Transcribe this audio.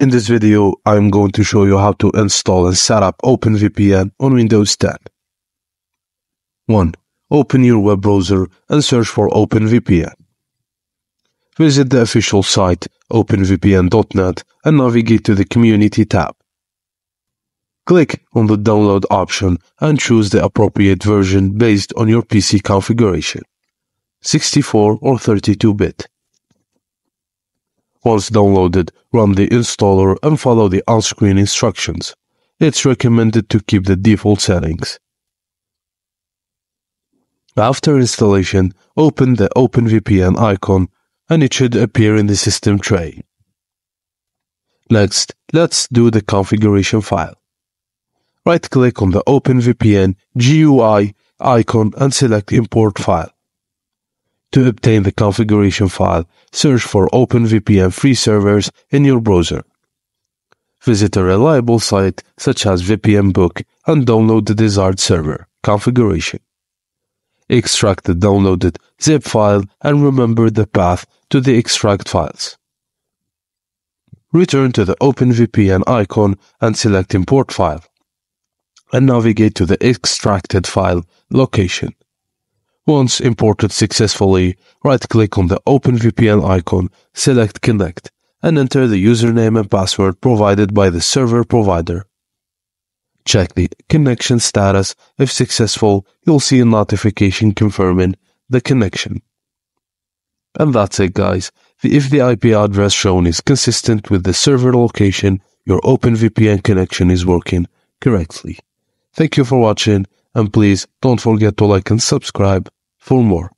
In this video, I'm going to show you how to install and set up OpenVPN on Windows 10. 1. Open your web browser and search for OpenVPN. Visit the official site openvpn.net and navigate to the Community tab. Click on the download option and choose the appropriate version based on your PC configuration 64 or 32 bit. Once downloaded, run the installer and follow the on-screen instructions. It's recommended to keep the default settings. After installation, open the OpenVPN icon and it should appear in the system tray. Next, let's do the configuration file. Right-click on the OpenVPN GUI icon and select Import File. To obtain the configuration file, search for OpenVPN free servers in your browser. Visit a reliable site such as VPNbook and download the desired server configuration. Extract the downloaded zip file and remember the path to the extract files. Return to the OpenVPN icon and select Import File and navigate to the extracted file location. Once imported successfully, right-click on the OpenVPN icon, select Connect, and enter the username and password provided by the server provider. Check the connection status. If successful, you'll see a notification confirming the connection. And that's it guys. If the IP address shown is consistent with the server location, your OpenVPN connection is working correctly. Thank you for watching and please don't forget to like and subscribe for more.